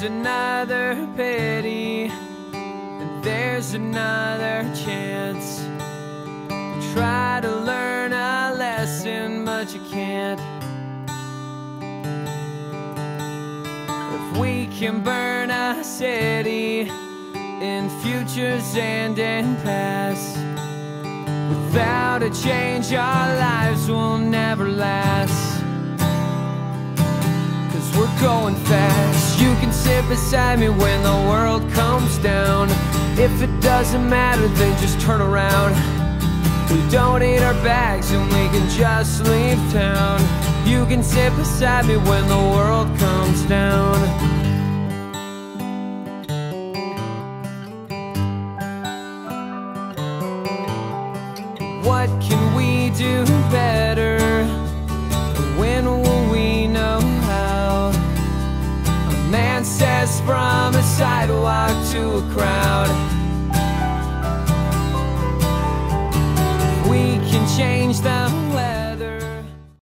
There's another pity, and there's another chance. Try to learn a lesson, but you can't. If we can burn a city in futures and in past, without a change, our lives will never last. Cause we're going fast. You can sit beside me when the world comes down. If it doesn't matter, then just turn around. We don't need our bags and we can just leave town. You can sit beside me when the world comes down. What can we do better? passed from a sidewalk to a crowd. We can change them.